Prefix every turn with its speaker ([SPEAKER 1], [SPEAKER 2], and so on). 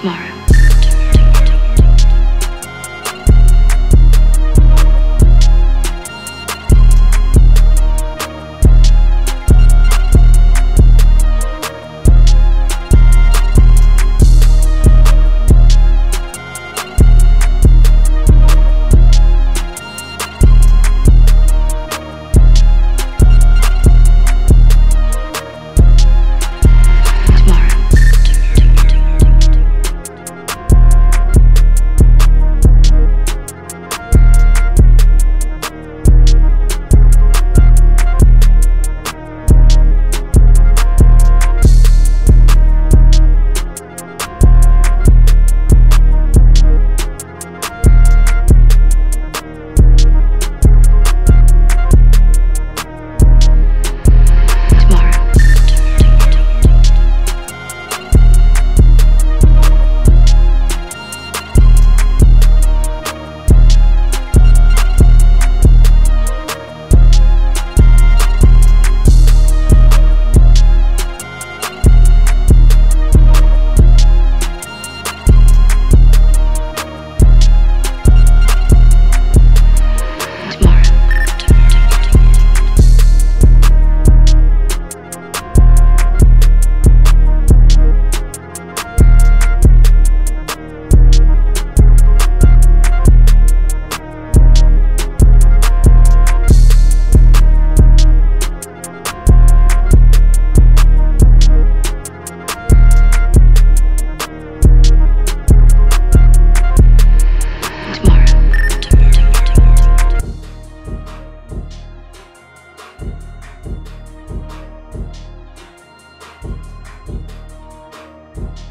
[SPEAKER 1] tomorrow. you